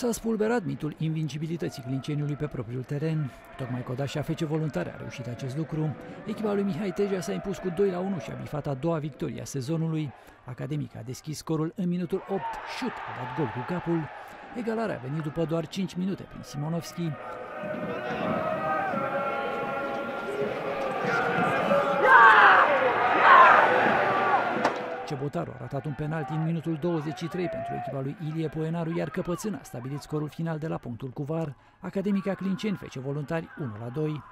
S-a spulberat mitul invincibilității clinceniului pe propriul teren. Tocmai Codașa Fece Voluntare a reușit acest lucru. Echipa lui Mihai Teja s-a impus cu 2 la 1 și a bifat a doua victorie a sezonului. Academica a deschis scorul în minutul 8, șut a dat gol cu capul. Egalarea a venit după doar 5 minute prin Simonovski. Cebotaru a ratat un penalti în minutul 23 pentru echipa lui Ilie Poenaru, iar Căpățân a stabilit scorul final de la punctul cu VAR. Academica Clinceni fece voluntari 1 la 2.